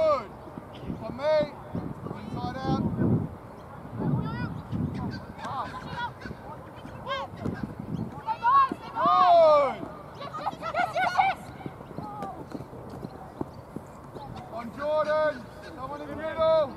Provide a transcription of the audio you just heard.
Good. For me. Inside out. On Jordan. Someone in the middle.